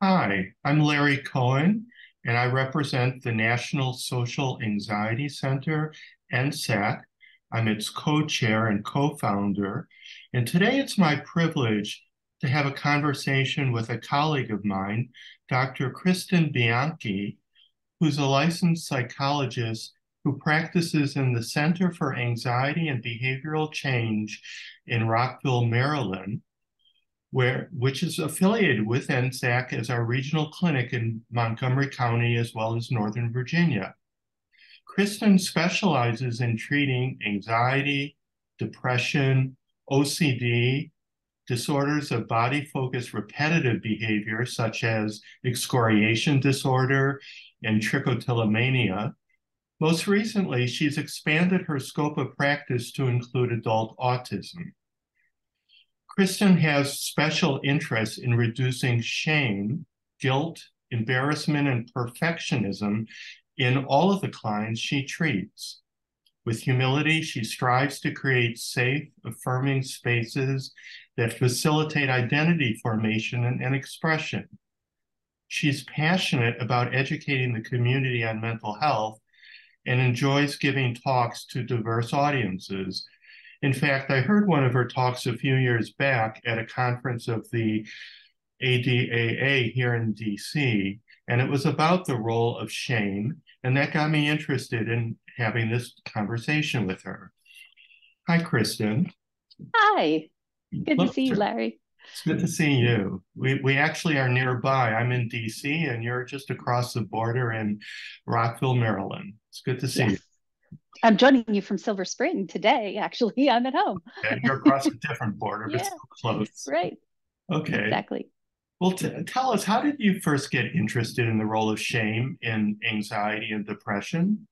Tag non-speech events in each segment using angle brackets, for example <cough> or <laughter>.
Hi, I'm Larry Cohen, and I represent the National Social Anxiety Center, NSAC. I'm its co-chair and co-founder. And today it's my privilege to have a conversation with a colleague of mine, Dr. Kristin Bianchi, who's a licensed psychologist who practices in the Center for Anxiety and Behavioral Change in Rockville, Maryland, where which is affiliated with NSAC as our regional clinic in Montgomery County as well as Northern Virginia. Kristin specializes in treating anxiety, depression, OCD, disorders of body focused repetitive behavior, such as excoriation disorder and trichotillomania. Most recently, she's expanded her scope of practice to include adult autism. Kristin has special interest in reducing shame, guilt, embarrassment, and perfectionism in all of the clients she treats. With humility, she strives to create safe, affirming spaces that facilitate identity formation and, and expression. She's passionate about educating the community on mental health and enjoys giving talks to diverse audiences. In fact, I heard one of her talks a few years back at a conference of the ADAA here in DC, and it was about the role of shame, and that got me interested in having this conversation with her. Hi, Kristin. Hi. Good to see you, Larry. It's good to see you. We we actually are nearby. I'm in DC and you're just across the border in Rockville, Maryland. It's good to see yes. you. I'm joining you from Silver Spring today. Actually, <laughs> I'm at home. And you're across a different border, but <laughs> yeah, still close. Right. Okay. Exactly. Well, tell us, how did you first get interested in the role of shame in anxiety and depression?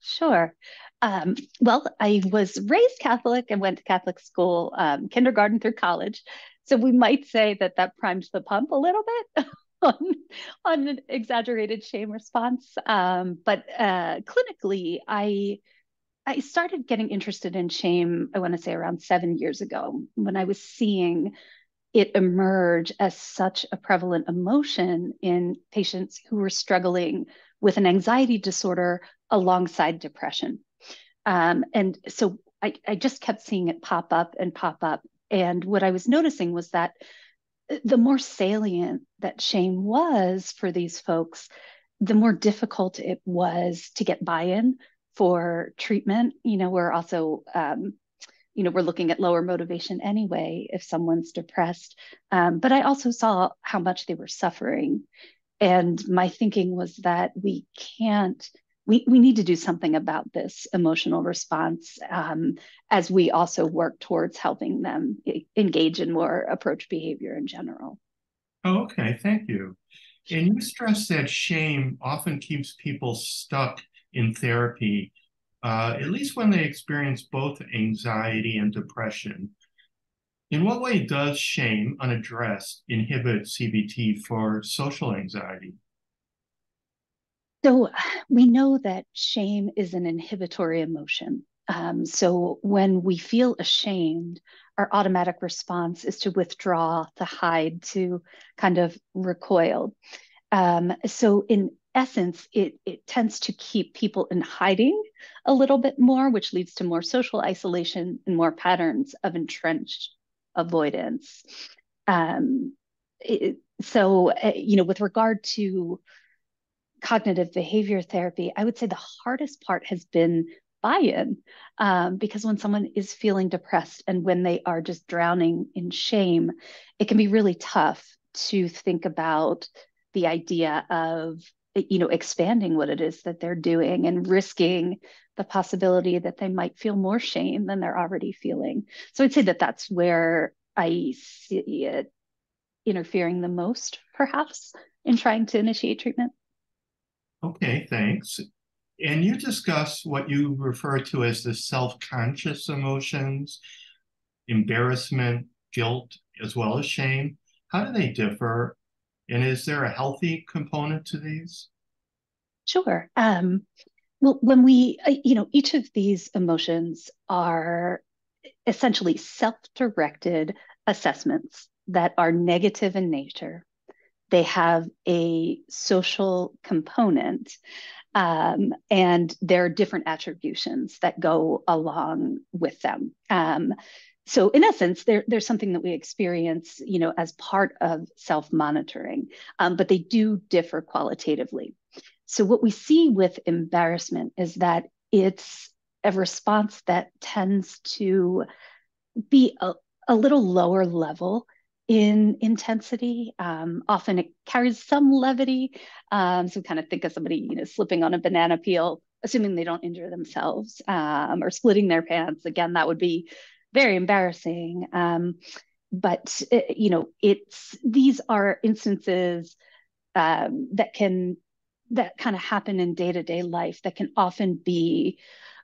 Sure. Um, well, I was raised Catholic and went to Catholic school, um, kindergarten through college. So we might say that that primed the pump a little bit <laughs> on, on an exaggerated shame response. Um, but uh, clinically, I I started getting interested in shame. I want to say around seven years ago when I was seeing it emerge as such a prevalent emotion in patients who were struggling with an anxiety disorder alongside depression. Um, and so I, I just kept seeing it pop up and pop up. And what I was noticing was that the more salient that shame was for these folks, the more difficult it was to get buy in for treatment. You know, we're also, um, you know, we're looking at lower motivation anyway if someone's depressed. Um, but I also saw how much they were suffering. And my thinking was that we can't we, we need to do something about this emotional response um, as we also work towards helping them engage in more approach behavior in general. Oh, okay, thank you. And you stress that shame often keeps people stuck in therapy, uh, at least when they experience both anxiety and depression. In what way does shame, unaddressed, inhibit CBT for social anxiety? So we know that shame is an inhibitory emotion. Um, so when we feel ashamed, our automatic response is to withdraw, to hide, to kind of recoil. Um, so in essence, it, it tends to keep people in hiding a little bit more, which leads to more social isolation and more patterns of entrenched avoidance. Um, it, so, uh, you know, with regard to cognitive behavior therapy, I would say the hardest part has been buy in um, because when someone is feeling depressed and when they are just drowning in shame, it can be really tough to think about the idea of you know expanding what it is that they're doing and risking the possibility that they might feel more shame than they're already feeling so i'd say that that's where i see it interfering the most perhaps in trying to initiate treatment Okay, thanks. And you discuss what you refer to as the self-conscious emotions, embarrassment, guilt, as well as shame. How do they differ? And is there a healthy component to these? Sure. Um, well, when we, uh, you know, each of these emotions are essentially self directed assessments that are negative in nature they have a social component, um, and there are different attributions that go along with them. Um, so in essence, there's something that we experience, you know, as part of self-monitoring, um, but they do differ qualitatively. So what we see with embarrassment is that it's a response that tends to be a, a little lower level in intensity. Um, often it carries some levity. Um, so kind of think of somebody, you know, slipping on a banana peel, assuming they don't injure themselves, um, or splitting their pants. Again, that would be very embarrassing. Um, but uh, you know, it's these are instances um, that can that kind of happen in day to day life that can often be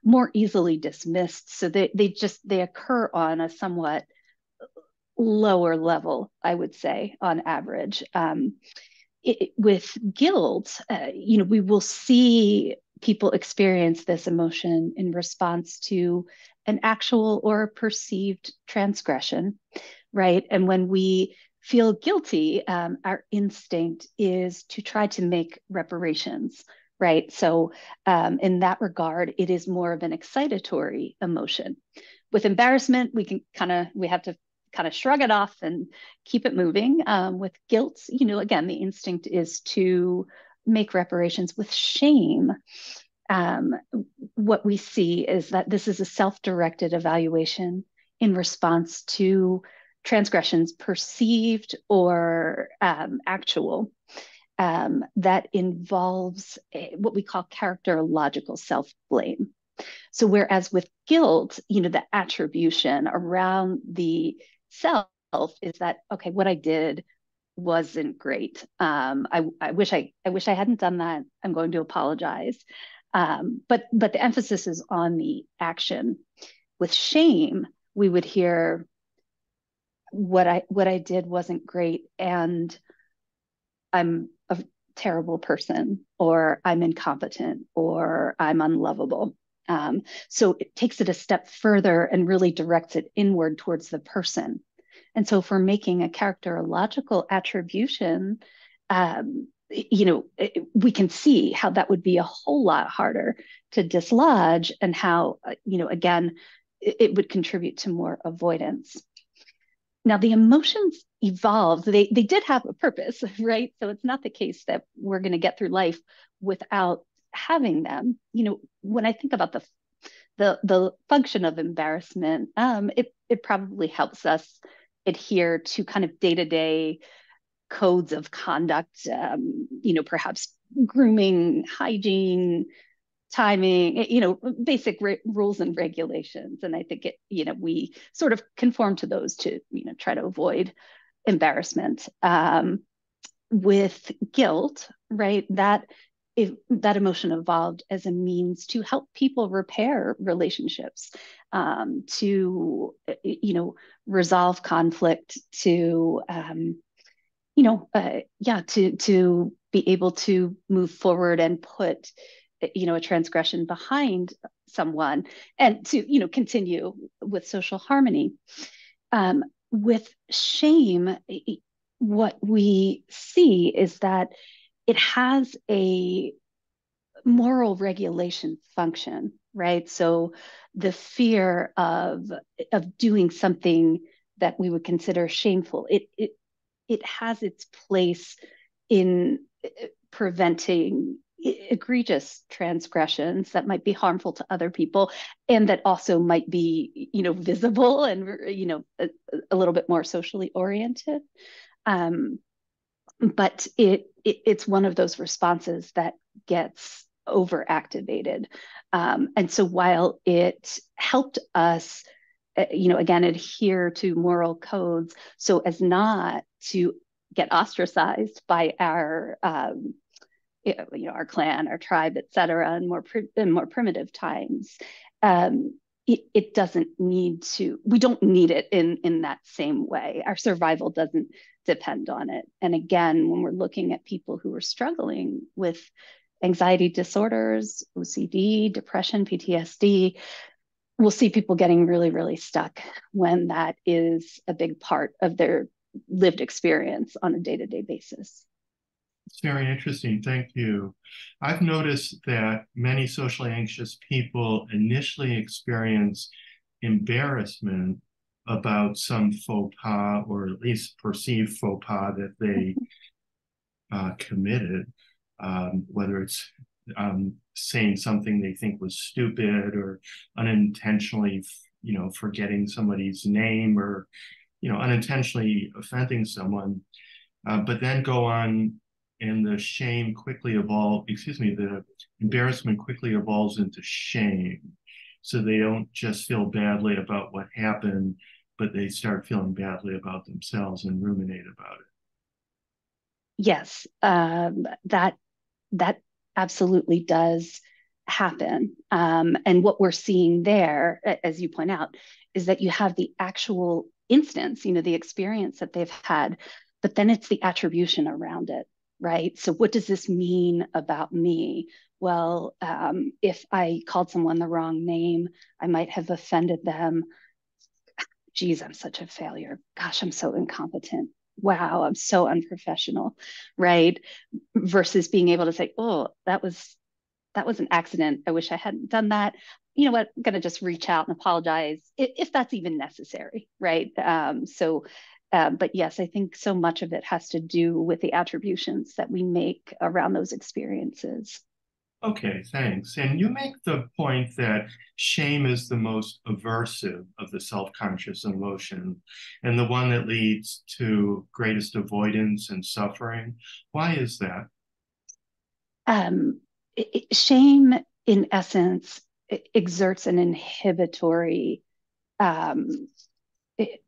more easily dismissed. So they they just they occur on a somewhat lower level, I would say, on average. Um, it, with guilt, uh, you know, we will see people experience this emotion in response to an actual or perceived transgression, right? And when we feel guilty, um, our instinct is to try to make reparations, right? So, um, in that regard, it is more of an excitatory emotion. With embarrassment, we can kind of we have to kind of shrug it off and keep it moving. Um, with guilt, you know, again, the instinct is to make reparations. With shame, um, what we see is that this is a self-directed evaluation in response to transgressions perceived or um, actual um, that involves a, what we call characterological self-blame. So whereas with guilt you know the attribution around the self is that okay what i did wasn't great. Um, I, I wish i i wish i hadn't done that. I'm going to apologize um, but but the emphasis is on the action. With shame, we would hear what I what I did wasn't great, and I'm a terrible person, or I'm incompetent, or I'm unlovable. Um, so it takes it a step further and really directs it inward towards the person. And so, for making a characterological attribution, um, you know, we can see how that would be a whole lot harder to dislodge and how, uh, you know, again, it would contribute to more avoidance. Now, the emotions evolved, they, they did have a purpose, <laughs> right? So it's not the case that we're going to get through life without having them. You know, when I think about the the the function of embarrassment, um, it it probably helps us adhere to kind of day to day codes of conduct, um, you know, perhaps grooming, hygiene, timing, you know, basic rules and regulations. And I think it, you know, we sort of conform to those to, you know, try to avoid embarrassment. Um, with guilt, right? That if that emotion evolved as a means to help people repair relationships, um, to you know resolve conflict, to um, you know, uh, yeah, to to be able to move forward and put, you know, a transgression behind someone and to you know continue with social harmony. Um, with shame, what we see is that it has a moral regulation function, right? So the fear of of doing something that we would consider shameful, it it it has its place in uh, preventing egregious transgressions that might be harmful to other people and that also might be you know visible and you know a, a little bit more socially oriented. Um, but it, it, it's one of those responses that gets overactivated. Um, and so while it helped us uh, you know again adhere to moral codes so as not to get ostracized by our um, you know our clan our tribe et cetera in more in more primitive times. Um, it, it, doesn't need to we don't need it in in that same way. Our survival doesn't depend on it. And again when we're looking at people who are struggling with anxiety disorders ocd depression ptsd we'll see people getting really, really stuck when that is a big part of their lived experience on a day to day basis. It's very interesting. Thank you. I've noticed that many socially anxious people initially experience embarrassment about some faux pas or at least perceived faux pas that they <laughs> uh, committed, um, whether it's um, saying something they think was stupid or unintentionally, you know, forgetting somebody's name or, you know, unintentionally offending someone, uh, but then go on and the shame quickly evolve, excuse me, the embarrassment quickly evolves into shame. So they don't just feel badly about what happened, but they start feeling badly about themselves and ruminate about it. Yes, um, that that absolutely does happen. Um, and what we're seeing there, as you point out, is that you have the actual instance, you know, the experience that they've had, but then it's the attribution around it, right? So, what does this mean about me? Well, um, if I called someone the wrong name, I might have offended them. Geez, I'm such a failure. Gosh, I'm so incompetent wow, I'm so unprofessional, right? Versus being able to say, oh, that was that was an accident. I wish I hadn't done that. You know what? I'm going to just reach out and apologize if, if that's even necessary, right? Um, so, uh, but yes, I think so much of it has to do with the attributions that we make around those experiences. Okay, thanks. And you make the point that shame is the most aversive of the self conscious emotion and the one that leads to greatest avoidance and suffering. Why is that? Um, it, shame, in essence, exerts an inhibitory, um, it,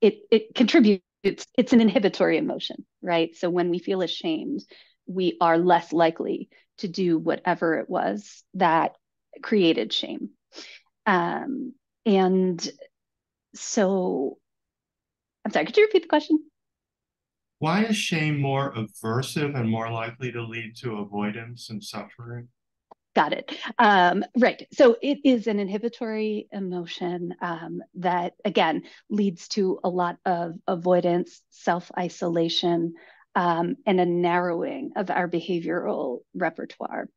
it, it contributes, it's an inhibitory emotion, right? So when we feel ashamed, we are less likely to do whatever it was that created shame. Um, and so, I'm sorry, could you repeat the question? Why is shame more aversive and more likely to lead to avoidance and suffering? Got it. Um, right. So it is an inhibitory emotion um, that, again, leads to a lot of avoidance, self isolation, um, and a narrowing of our behavioral repertoire.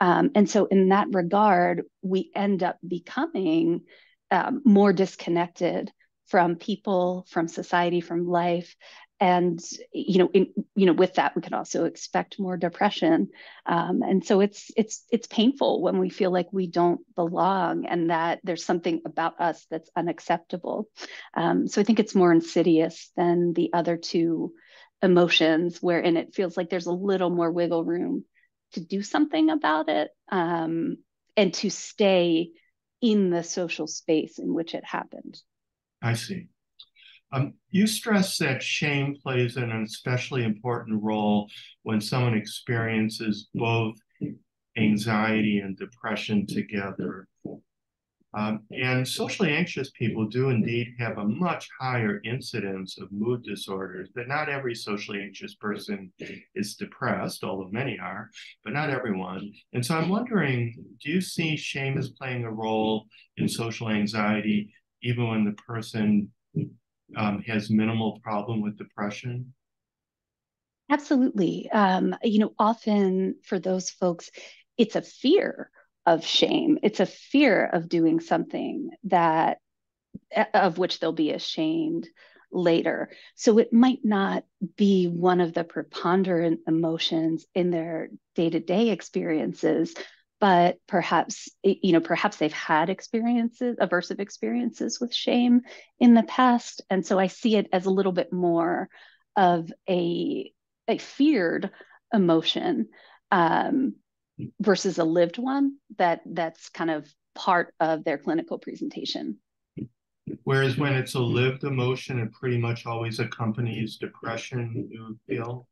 Um, and so, in that regard, we end up becoming um, more disconnected from people, from society, from life. And you know, in, you know, with that, we can also expect more depression. Um, and so, it's it's it's painful when we feel like we don't belong and that there's something about us that's unacceptable. Um, so, I think it's more insidious than the other two emotions wherein it feels like there's a little more wiggle room to do something about it um, and to stay in the social space in which it happened. I see. Um, you stress that shame plays an especially important role when someone experiences both anxiety and depression together. Um, and socially anxious people do indeed have a much higher incidence of mood disorders, but not every socially anxious person is depressed, although many are, but not everyone. And so I'm wondering do you see shame as playing a role in social anxiety, even when the person um, has minimal problem with depression? Absolutely. Um, you know, often for those folks, it's a fear of shame. It's a fear of doing something that of which they'll be ashamed later. So it might not be one of the preponderant emotions in their day-to-day experiences, but perhaps you know perhaps they've had experiences aversive experiences with shame in the past. And so i see it as a little bit more of a a feared emotion um, versus a lived one that that's kind of part of their clinical presentation. Whereas when it's a lived emotion it pretty much always accompanies depression you feel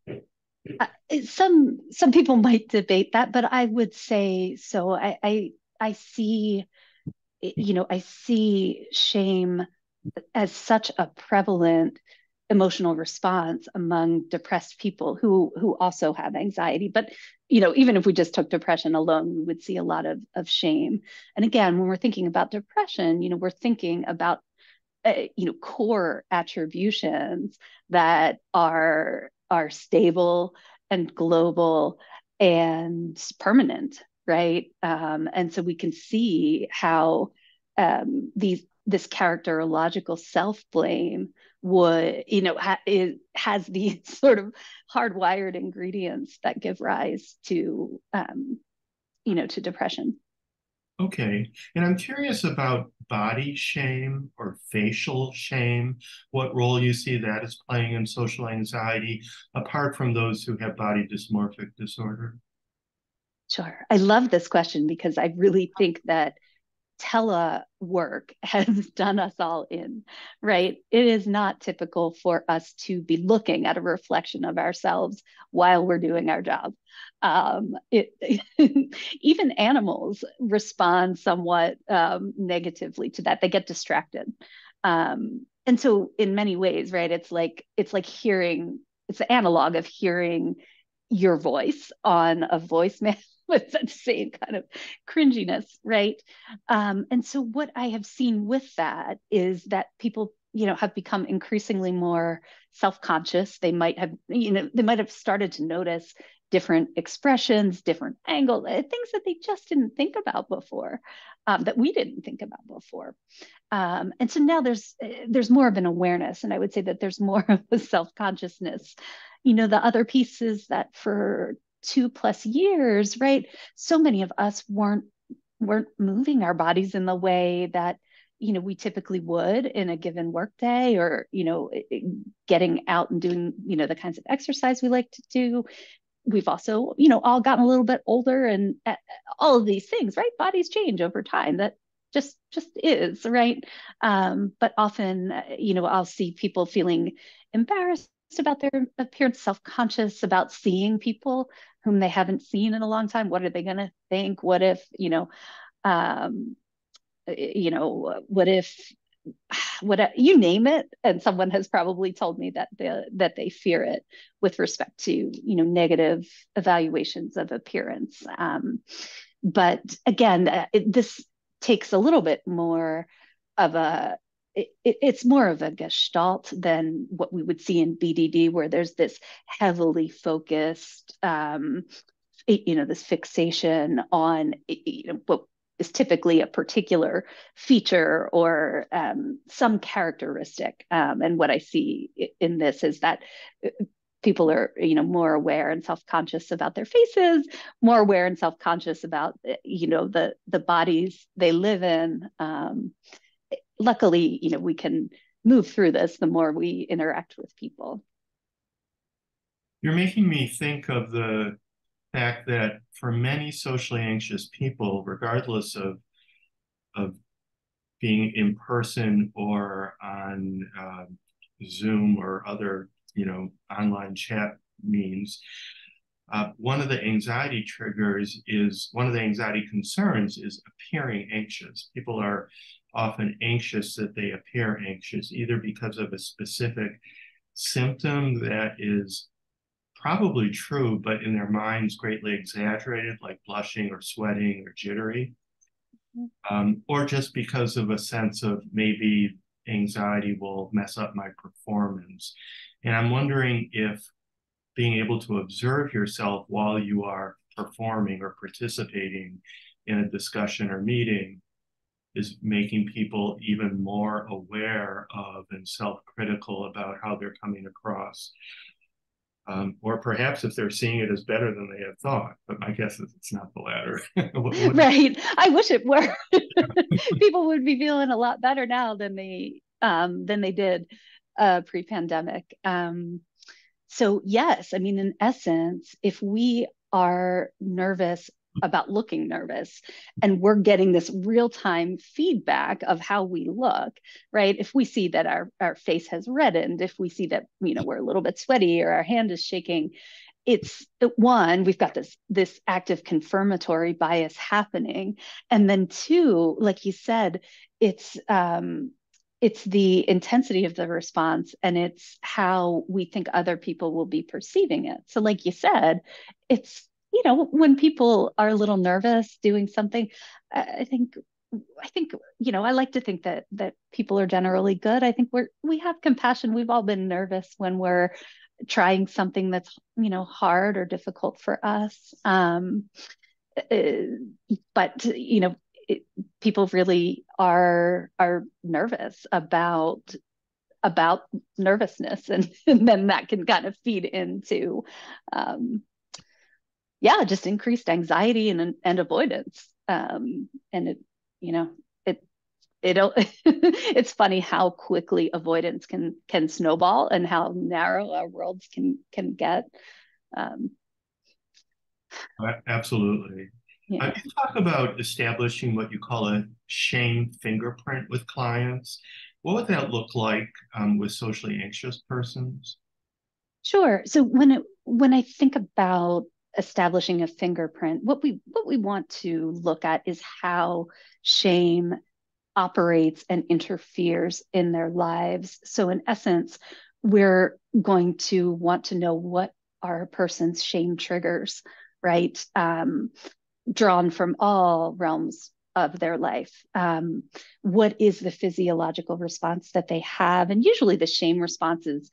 uh, some some people <laughs> might debate that but i would say so. I i, I see you know i see shame as such a prevalent emotional response among depressed people who who also have anxiety. But you know even if we just took depression alone we would see a lot of of shame. And again when we're thinking about depression you know we're thinking about uh, you know core attributions that are are stable and global and permanent, right? Um, and so we can see how um, these this characterological self blame would you know ha- it has <laughs> these sort of hardwired ingredients that give rise to um, you know to depression Okay. And I'm curious about body shame or facial shame, what role you see that is playing in social anxiety, apart from those who have body dysmorphic disorder. Sure. I love this question because I really think that telework <laughs> has done us all in, right? It is not typical for us to be looking at a reflection of ourselves while we're doing our job. Um, it, <laughs> even animals respond somewhat um, negatively to that. They get distracted. Um, and so in many ways, right, it's like it's like hearing, it's the analog of hearing your voice on a voicemail with that same kind of cringiness, right? Um, and so what I have seen with that is that people, you know, have become increasingly more self-conscious. They might have, you know, they might have started to notice different expressions, different angles, uh, things that they just didn't think about before, um, that we didn't think about before. Um, and so now there's uh, there's more of an awareness, and I would say that there's more <laughs> of a self consciousness. You know, the other pieces that for two plus years, right? So many of us weren't weren't moving our bodies in the way that you know we typically would in a given workday or you know getting out and doing you know the kinds of exercise we like to do. We've also you know all gotten a little bit older and uh, all of these things right? Bodies change over time. That just just is right? Um, but often uh, you know i'll see people feeling embarrassed about their appearance self-conscious about seeing people whom they haven't seen in a long time. What are they going to think? What if you know um you know what if what you name it and someone has probably told me that they that they fear it with respect to you know negative evaluations of appearance. Um, but again uh, it, this takes a little bit more of a it, it's more of a gestalt than what we would see in BDD, where there's this heavily focused, um, you know, this fixation on you know, what is typically a particular feature or um, some characteristic. Um, and what I see in this is that uh, people are you know more aware and self-conscious about their faces more aware and self-conscious about uh, you know the the bodies they live in um, luckily, you know, we can move through this the more we interact with people. You're making me think of the fact that for many socially anxious people, regardless of of being in person or on uh, Zoom or other, you know, online chat means, uh, one of the anxiety triggers is one of the anxiety concerns is appearing anxious. People are often anxious that they appear anxious, either because of a specific symptom that is probably true, but in their minds greatly exaggerated, like blushing or sweating or jittery, mm-hmm. um, or just because of a sense of maybe anxiety will mess up my performance. And I'm wondering if being able to observe yourself while you are performing or participating in a discussion or meeting is making people even more aware of and self-critical about how they're coming across. Um, or perhaps if they're seeing it as better than they had thought, but my guess is it's not the latter. <laughs> right. I wish it were. <laughs> people would be feeling a lot better now than they um, than they did uh, pre-pandemic. Um, so yes, I mean, in essence, if we are nervous about looking nervous. And we're getting this real-time feedback of how we look right? If we see that our, our face has reddened if we see that you know we're a little bit sweaty or our hand is shaking it's one we've got this this active confirmatory bias happening. And then two like you said it's um it's the intensity of the response and it's how we think other people will be perceiving it. So like you said it's you know, when people are a little nervous doing something, I think I think you know I like to think that that people are generally good. I think we're we have compassion. We've all been nervous when we're trying something that's you know hard or difficult for us. Um, uh, but you know it, people really are are nervous about about nervousness and, and <laughs> then that can kind of feed into um, yeah just increased anxiety and and avoidance um, and it you know it it <laughs> it's funny how quickly avoidance can can snowball and how narrow our worlds can can get um, absolutely yeah. You talk about establishing what you call a shame fingerprint with clients. What would that look like um, with socially anxious persons? Sure. So when it, when I think about establishing a fingerprint, what we what we want to look at is how shame operates and interferes in their lives. So in essence, we're going to want to know what are a person's shame triggers, right? Um, drawn from all realms of their life. Um, what is the physiological response that they have? And usually the shame response is,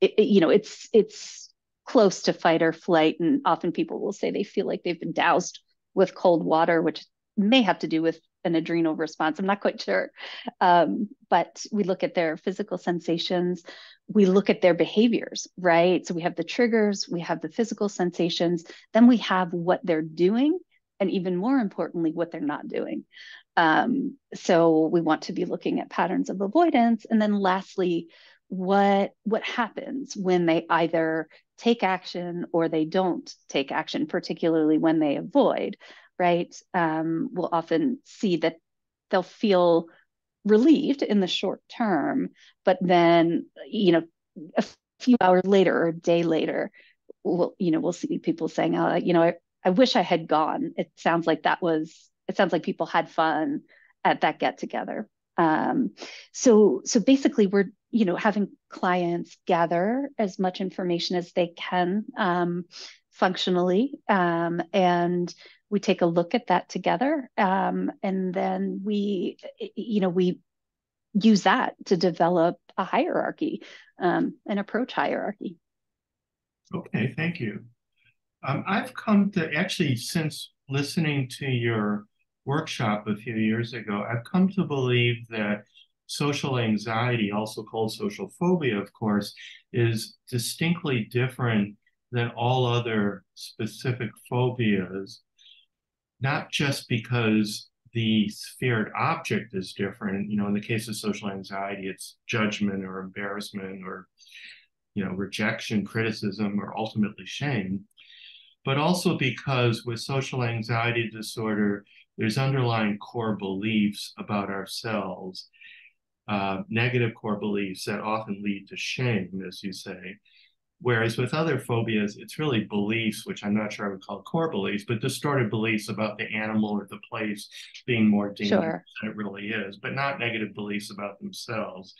it, it, you know, it's it's close to fight or flight. And often people will say they feel like they've been doused with cold water, which may have to do with an adrenal response. I'm not quite sure. Um, but we look at their physical sensations, we look at their behaviors, right? So we have the triggers, we have the physical sensations, then we have what they're doing and even more importantly, what they're not doing. Um, so we want to be looking at patterns of avoidance. And then lastly, what what happens when they either take action or they don't take action, particularly when they avoid, right? Um, we'll often see that they'll feel relieved in the short term, but then, you know, a few hours later or a day later, we'll, you know, we'll see people saying, oh, you know, I, I wish I had gone. It sounds like that was, it sounds like people had fun at that get together. Um, so, so basically we're, you know, having clients gather as much information as they can um, functionally. Um, and we take a look at that together. Um, and then we, you know, we use that to develop a hierarchy, um, an approach hierarchy. Okay, thank you. Um, I've come to actually, since listening to your workshop a few years ago, I've come to believe that social anxiety, also called social phobia, of course, is distinctly different than all other specific phobias, not just because the feared object is different. You know, in the case of social anxiety, it's judgment or embarrassment or, you know, rejection, criticism, or ultimately shame but also because with social anxiety disorder, there's underlying core beliefs about ourselves, uh, negative core beliefs that often lead to shame, as you say. Whereas with other phobias, it's really beliefs, which I'm not sure I would call core beliefs, but distorted beliefs about the animal or the place being more dangerous sure. than it really is, but not negative beliefs about themselves.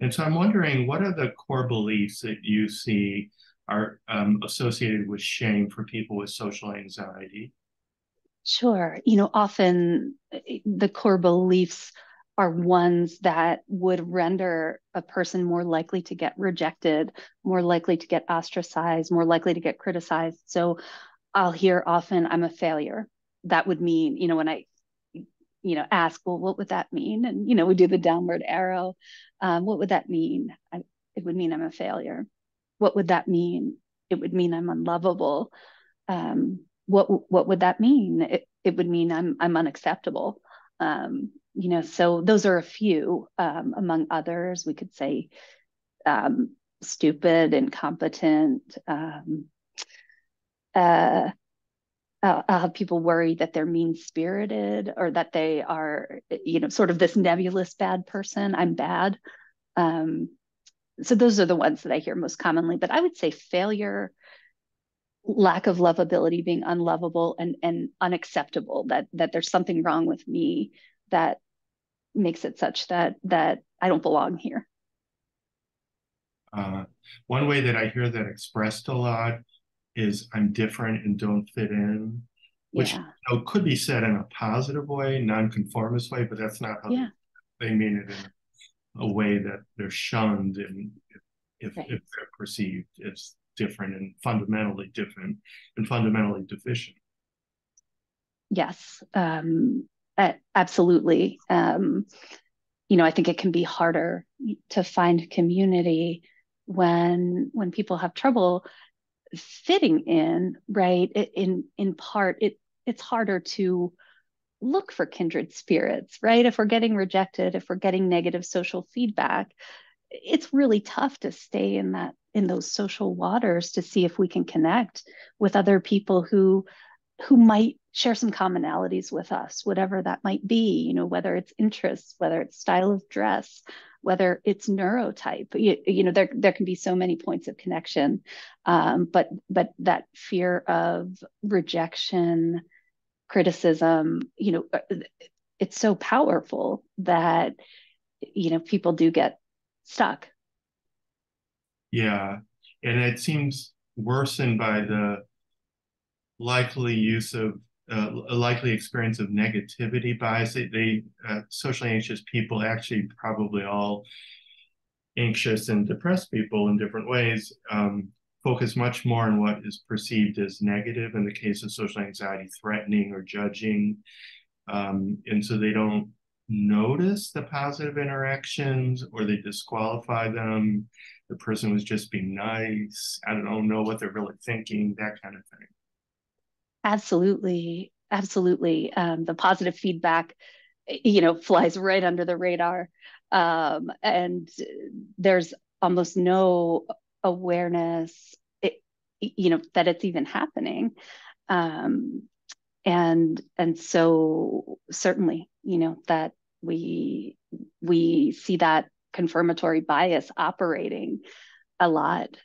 And so I'm wondering, what are the core beliefs that you see are um, associated with shame for people with social anxiety? Sure. You know, often eh, the core beliefs are ones that would render a person more likely to get rejected, more likely to get ostracized, more likely to get criticized. So I'll hear often, I'm a failure. That would mean, you know, when I, you know, ask, well, what would that mean? And, you know, we do the downward arrow. Um, what would that mean? I, it would mean I'm a failure what would that mean? It would mean I'm unlovable. Um, what what would that mean? It, it would mean I'm I'm unacceptable. Um, you know, so those are a few um, among others. We could say um, stupid, incompetent. Um, uh, I'll, I'll have people worry that they're mean spirited or that they are, you know, sort of this nebulous bad person. I'm bad. Um, so those are the ones that I hear most commonly. But I would say failure, lack of lovability, being unlovable and and unacceptable. That that there's something wrong with me that makes it such that that I don't belong here. Uh, one way that I hear that expressed a lot is I'm different and don't fit in. which yeah. you know, could be said in a positive way, nonconformist way, but that's not how yeah. they, they, mean it in a way that they're shunned and if, right. if they're perceived as different and fundamentally different and fundamentally deficient. Yes, um, absolutely. Um, you know, I think it can be harder to find community when when people have trouble fitting in, right? In in part, it it's harder to look for kindred spirits, right? If we're getting rejected, if we're getting negative social feedback, it's really tough to stay in that in those social waters to see if we can connect with other people who who might share some commonalities with us whatever that might be you know whether it's interests whether it's style of dress whether it's neurotype you, you know there there can be so many points of connection. Um, but but that fear of rejection criticism you know uh, it's so powerful that you know people do get stuck yeah and it seems worsened by the likely use of uh, a likely experience of negativity bias. They, they uh, socially anxious people actually probably all anxious and depressed people in different ways um, focus much more on what is perceived as negative in the case of social anxiety, threatening or judging. Um, and so they don't notice the positive interactions or they disqualify them. The person was just being nice. I don't know what they're really thinking, that kind of thing. Absolutely. Absolutely. Um, the positive feedback, you know, flies right under the radar. Um, and there's almost no awareness, it, you know, that it's even happening. Um, and and so certainly, you know, that we we see that confirmatory bias operating a lot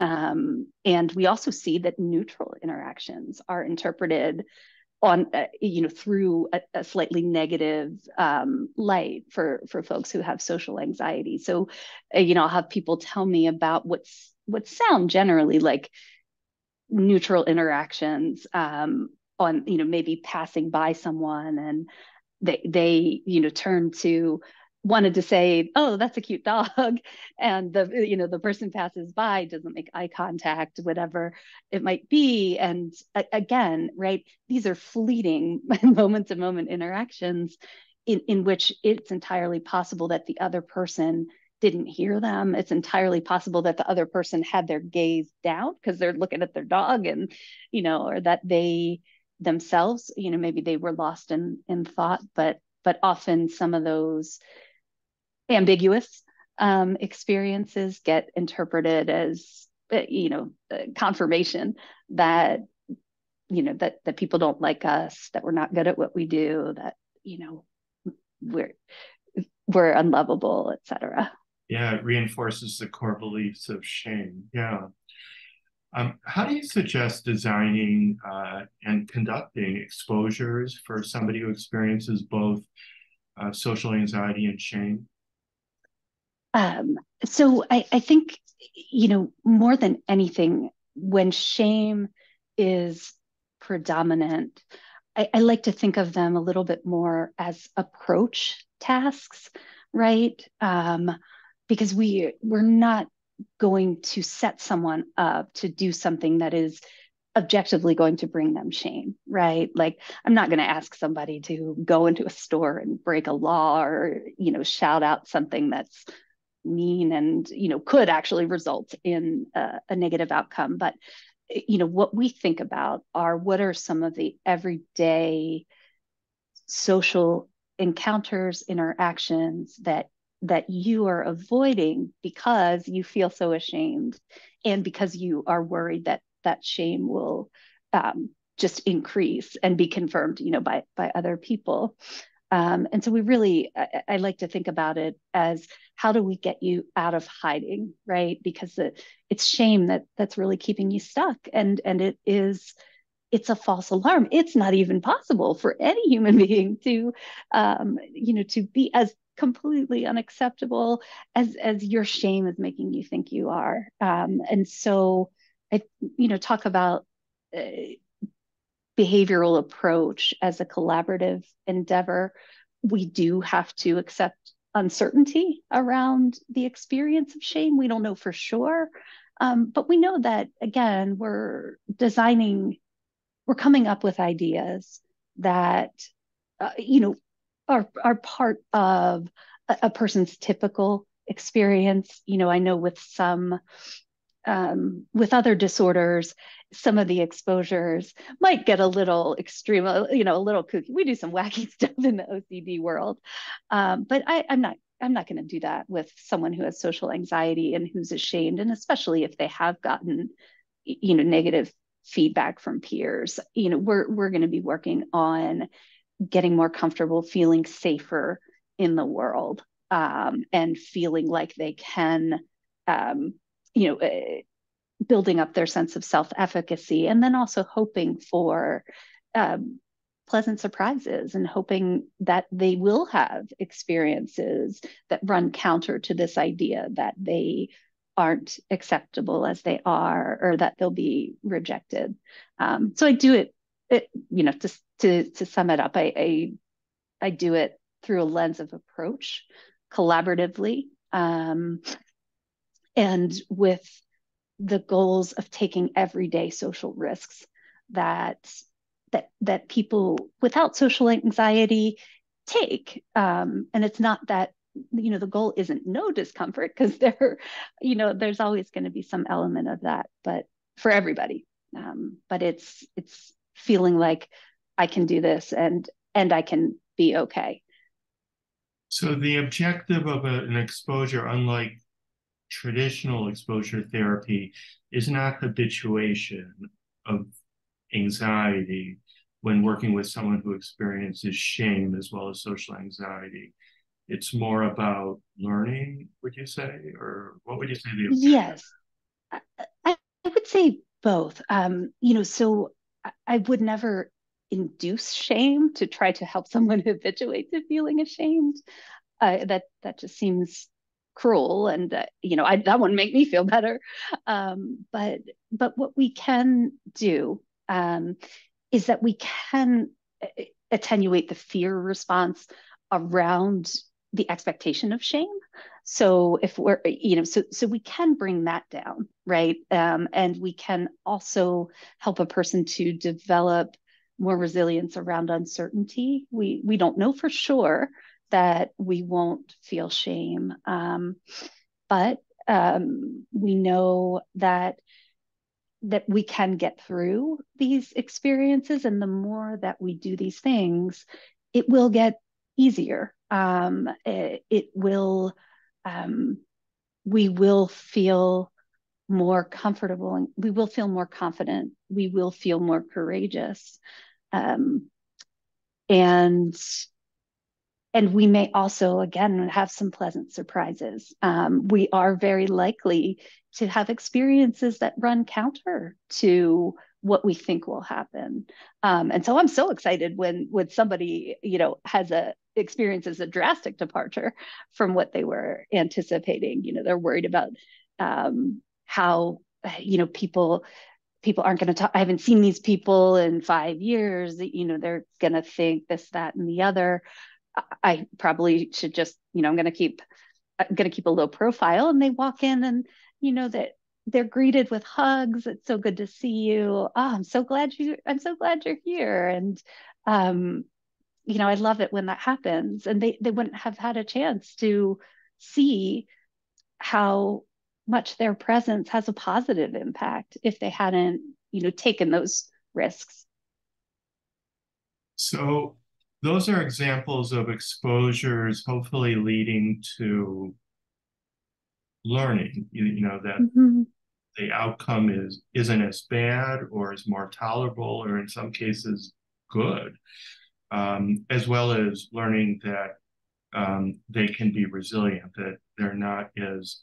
um, and we also see that neutral interactions are interpreted on, uh, you know, through a, a slightly negative um, light for for folks who have social anxiety. So, uh, you know, I'll have people tell me about what's what sound generally like neutral interactions um, on, you know, maybe passing by someone and they they you know turn to wanted to say, "Oh, that's a cute dog," <laughs> and the you know the person passes by, doesn't make eye contact, whatever it might be, and again, right? These are fleeting <laughs> moment to moment interactions in in which it's entirely possible that the other person didn't hear them. It's entirely possible that the other person had their gaze down because they're looking at their dog, and you know, or that they themselves, you know, maybe they were lost in in thought, but but often some of those ambiguous um, experiences get interpreted as uh, you know confirmation that you know that that people don't like us that we're not good at what we do that you know we're we're unlovable etc yeah it reinforces the core beliefs of shame. Yeah. Um, how do you suggest designing uh, and conducting exposures for somebody who experiences both uh, social anxiety and shame um, so I, I think, you know, more than anything, when shame is predominant, I, I like to think of them a little bit more as approach tasks, right? Um, because we we're not going to set someone up to do something that is objectively going to bring them shame, right? Like I'm not going to ask somebody to go into a store and break a law or, you know, shout out something that's mean and you know could actually result in a, a negative outcome. But you know what we think about are what are some of the everyday social encounters interactions that that you are avoiding because you feel so ashamed and because you are worried that that shame will um, just increase and be confirmed you know by by other people um, and so we really, I, I, like to think about it as how do we get you out of hiding, right? Because it, it's shame that that's really keeping you stuck, and and it is, it's a false alarm. It's not even possible for any human <laughs> being to, um, you know, to be as completely unacceptable as as your shame is making you think you are. Um, and so, I, you know, talk about. Uh, behavioral approach as a collaborative endeavor, we do have to accept uncertainty around the experience of shame. We don't know for sure. Um, but we know that, again, we're designing, we're coming up with ideas that, uh, you know, are, are part of a, a person's typical experience. You know, I know with some um, with other disorders, some of the exposures might get a little extreme, uh, you know, a little kooky. We do some wacky <laughs> stuff in the OCD world, um, but I, I'm not. I'm not going to do that with someone who has social anxiety and who's ashamed, and especially if they have gotten, you know, negative feedback from peers. You know, we're we're going to be working on getting more comfortable, feeling safer in the world, um, and feeling like they can um, you know, uh, building up their sense of self efficacy, and then also hoping for um, pleasant surprises and hoping that they will have experiences that run counter to this idea that they aren't acceptable as they are or that they'll be rejected. Um, so I do it, it, you know, to, to, to sum it up, I, I, I do it through a lens of approach collaboratively. Um, and with the goals of taking everyday social risks that that that people without social anxiety take. Um, and it's not that you know the goal isn't no discomfort because <laughs> there you know there's always going to be some element of that but for everybody. Um, but it's it's feeling like i can do this and and i can be okay. So the objective of a, an exposure unlike traditional exposure therapy is not habituation of anxiety when working with someone who experiences shame as well as social anxiety. It's more about learning, would you say? Or what would you say? The yes, I, I, would say both. Um, you know, so I would never induce shame to try to help someone <laughs> habituate to feeling ashamed. Uh, that that just seems cruel and uh, you know I, that wouldn't make me feel better. Um, but but what we can do um, is that we can uh, attenuate the fear response around the expectation of shame. So if we're you know so so we can bring that down right? Um, and we can also help a person to develop more resilience around uncertainty. We we don't know for sure that we won't feel shame. Um, but um, we know that that we can get through these experiences, and the more that we do these things, it will get easier. Um, it, it, will. Um, we will feel more comfortable and we will feel more confident. We will feel more courageous. Um, and and we may also, again, have some pleasant surprises. Um, we are very likely to have experiences that run counter to what we think will happen. Um, and so I'm so excited when when somebody, you know, has a experiences a drastic departure from what they were anticipating. You know, they're worried about um, how you know people people aren't going to talk. I haven't seen these people in five years. You know, they're going to think this, that, and the other. I probably should just, you know, I'm going to keep, I'm going to keep a low profile. And they walk in and, you know, that they're greeted with hugs. It's so good to see you. Oh, I'm so glad you, I'm so glad you're here. And, um, you know, I love it when that happens. And they, they wouldn't have had a chance to see how much their presence has a positive impact if they hadn't, you know, taken those risks. So those are examples of exposures hopefully leading to learning you, you know that mm-hmm. the outcome is isn't as bad or is more tolerable or in some cases good um, as well as learning that um, they can be resilient that they're not as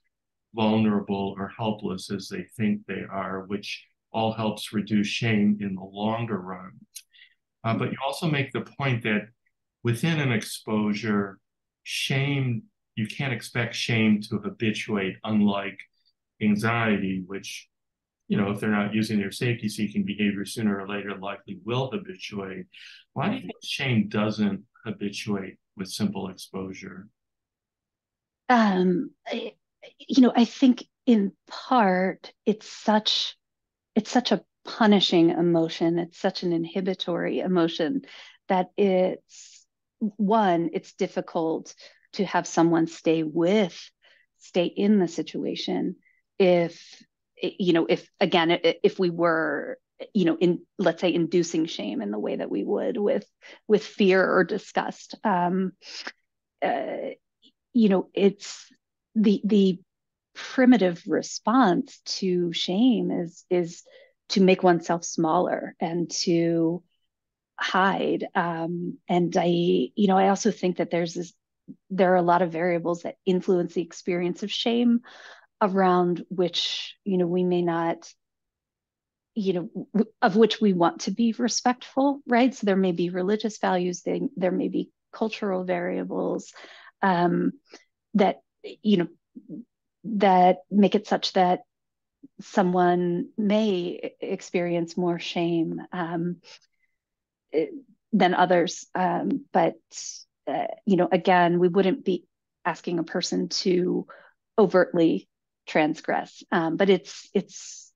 vulnerable or helpless as they think they are which all helps reduce shame in the longer run uh, but you also make the point that within an exposure, shame, you can't expect shame to habituate, unlike anxiety, which you know, if they're not using their safety seeking behavior sooner or later, likely will habituate. Why do you think shame doesn't habituate with simple exposure? Um, you know, I think in part it's such it's such a punishing emotion. It's such an inhibitory emotion that it's one, it's difficult to have someone stay with, stay in the situation if you know if again if we were you know in let's say inducing shame in the way that we would with with fear or disgust um uh, you know it's the the primitive response to shame is is to make oneself smaller and to hide. Um and i you know i also think that there's this there are a lot of variables that influence the experience of shame around which you know we may not you know of which we want to be respectful right? So there may be religious values they, there may be cultural variables um, that you know that make it such that someone may experience more shame um, than others. Um, but uh, you know again we wouldn't be asking a person to overtly transgress. Um, but it's it's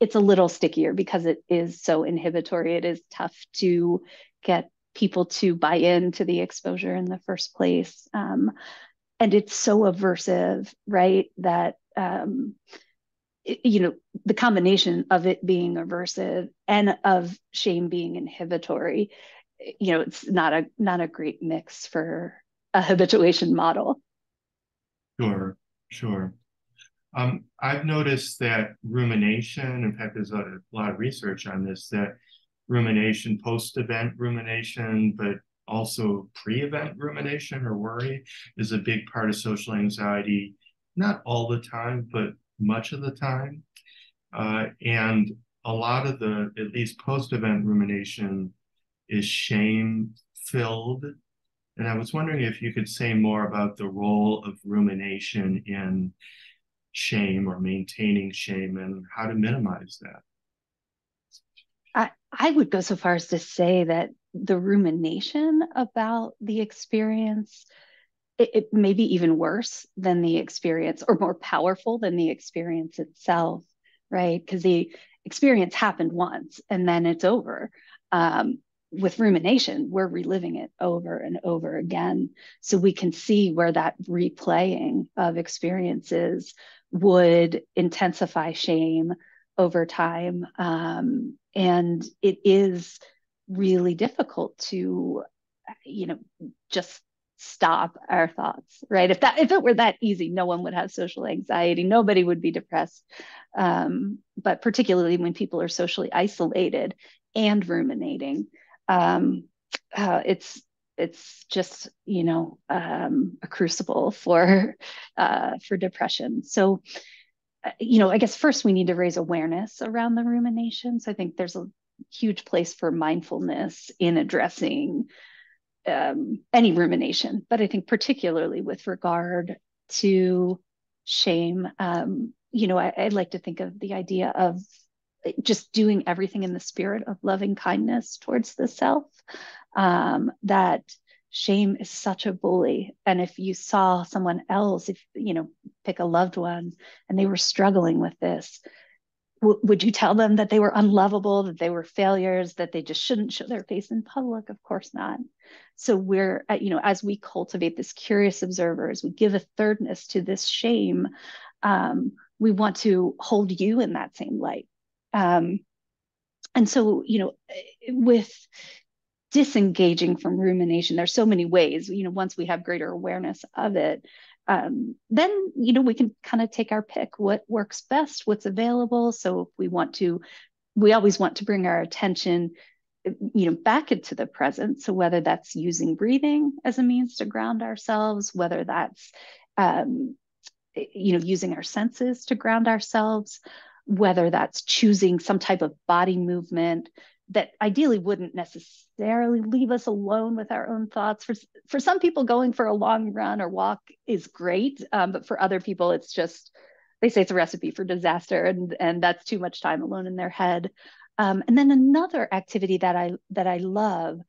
it's a little stickier because it is so inhibitory. It is tough to get people to buy into the exposure in the first place. Um, and it's so aversive right? That um, you know the combination of it being aversive and of shame being inhibitory you know it's not a not a great mix for a habituation model. Sure sure. Um, I've noticed that rumination, in fact, there's a lot of research on this, that rumination, post event rumination, but also pre event rumination or worry is a big part of social anxiety, not all the time, but much of the time. Uh, and a lot of the, at least post event rumination, is shame filled. And I was wondering if you could say more about the role of rumination in shame or maintaining shame and how to minimize that. I, I would go so far as to say that the rumination about the experience it, it may be even worse than the experience or more powerful than the experience itself right because the experience happened once and then it's over um, with rumination, we're reliving it over and over again. So we can see where that replaying of experiences would intensify shame over time. Um, and it is really difficult to, you know, just stop our thoughts right if that if it were that easy no one would have social anxiety nobody would be depressed um, but particularly when people are socially isolated and ruminating um, uh, it's it's just you know um, a crucible for uh, for depression. So uh, you know, I guess first we need to raise awareness around the ruminations. I think there's a huge place for mindfulness in addressing um, any rumination, but I think particularly with regard to shame, um, you know, I, I like to think of the idea of just doing everything in the spirit of loving kindness towards the self um, that shame is such a bully. And if you saw someone else if you know pick a loved one and they were struggling with this would you tell them that they were unlovable that they were failures that they just shouldn't show their face in public? Of course not. So we're uh, you know as we cultivate this curious observer as we give a thirdness to this shame um, we want to hold you in that same light. Um, and so, you know, with disengaging from rumination, there's so many ways, you know, once we have greater awareness of it, um, then, you know, we can kind of take our pick what works best, what's available. So if we want to, we always want to bring our attention you know back into the present so whether that's using breathing as a means to ground ourselves whether that's um, you know using our senses to ground ourselves whether that's choosing some type of body movement that ideally wouldn't necessarily leave us alone with our own thoughts. For, for some people, going for a long run or walk is great, um, but for other people, it's just they say it's a recipe for disaster, and and that's too much time alone in their head. Um, and then another activity that I that I love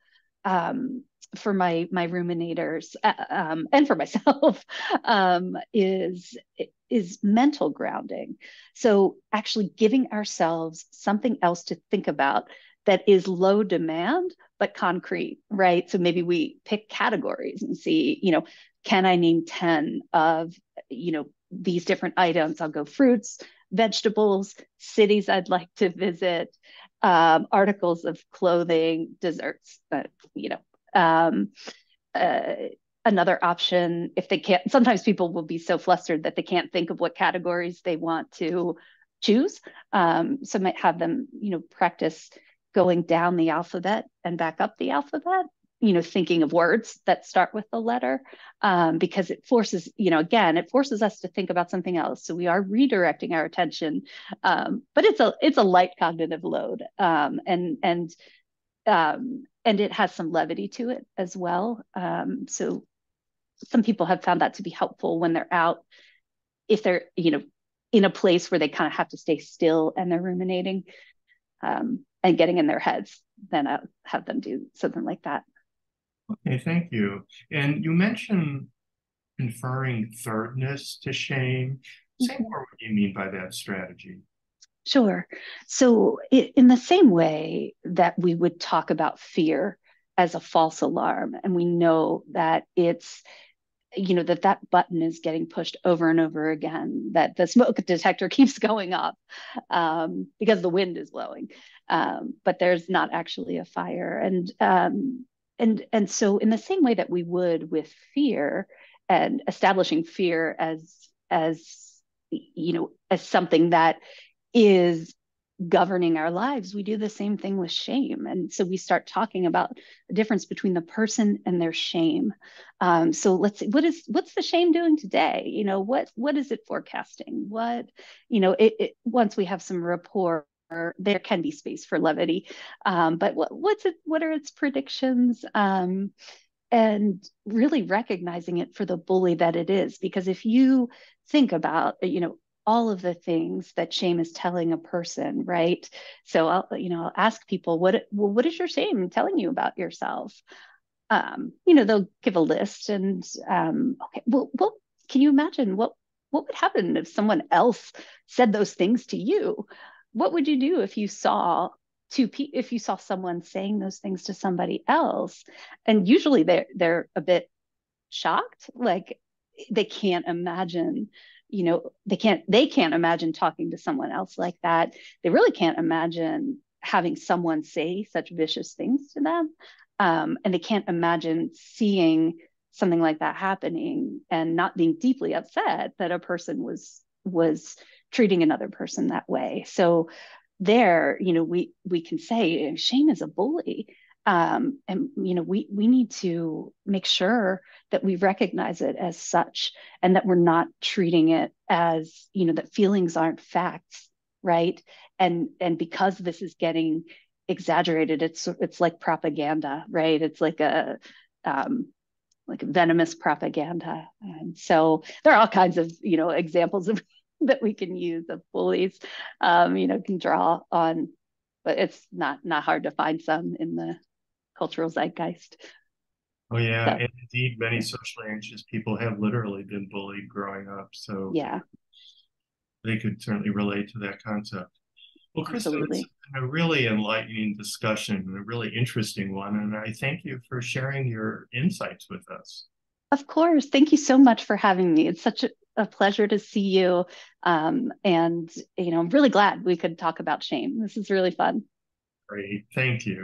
um, for my my ruminators uh, um, and for <laughs> myself um, is is mental grounding. So actually giving ourselves something else to think about that is low demand but concrete, right? So maybe we pick categories and see, you know, can I name 10 of, you know, these different items? I'll go fruits, vegetables, cities I'd like to visit, um, articles of clothing, desserts, uh, you know. Um, uh, another option, if they can't, sometimes people will be so flustered that they can't think of what categories they want to choose. Um, so might have them, you know, practice going down the alphabet and back up the alphabet you know thinking of words that start with the letter um, because it forces you know again it forces us to think about something else. So we are redirecting our attention um, but it's a it's a light cognitive load um, and and um, and it has some levity to it as well. Um, so some people have found that to be helpful when they're out if they're you know in a place where they kind of have to stay still and they're ruminating. Um, and getting in their heads then I'll have them do something like that Okay, thank you. And you mentioned conferring thirdness to shame. Say mm-hmm. more what you mean by that strategy. Sure. So, in the same way that we would talk about fear as a false alarm, and we know that it's you know that that button is getting pushed over and over again that the smoke detector <laughs> keeps going up um, because the wind is blowing um, but there's not actually a fire. And um, and and so in the same way that we would with fear and establishing fear as as you know as something that is governing our lives we do the same thing with shame. And so we start talking about the difference between the person and their shame. Um, so let's see what is what's the shame doing today? You know what what is it forecasting? What you know it, it once we have some rapport there can be space for levity. Um, but what, what's it? What are its predictions? Um, and really recognizing it for the bully that it is, because if you think about, you know, all of the things that shame is telling a person, right? So I'll, you know, I'll ask people, what, well, what is your shame telling you about yourself? Um, you know, they'll give a list, and um, okay, well, well, can you imagine what what would happen if someone else said those things to you? What would you do if you saw two pe- if you saw someone saying those things to somebody else? And usually they're they're a bit shocked like they can't imagine you know they can't they can't imagine talking to someone else like that. They really can't imagine having someone say such vicious things to them um, and they can't imagine seeing something like that happening and not being deeply upset that a person was was treating another person that way. So there, you know, we we can say shame is a bully. Um, and you know, we we need to make sure that we recognize it as such and that we're not treating it as, you know, that feelings aren't facts, right? And and because this is getting exaggerated, it's it's like propaganda, right? It's like a um, like venomous propaganda. And so there are all kinds of, you know, examples of that we can use of bullies, um, you know, can draw on, but it's not not hard to find some in the cultural zeitgeist. Oh yeah, so, and indeed, many socially anxious people have literally been bullied growing up. So yeah, they could certainly relate to that concept. Well, it's been a really enlightening discussion and a really interesting one, and I thank you for sharing your insights with us. Of course. Thank you so much for having me. It's such a, a pleasure to see you. Um, and, you know, I'm really glad we could talk about shame. This is really fun. Great. Thank you.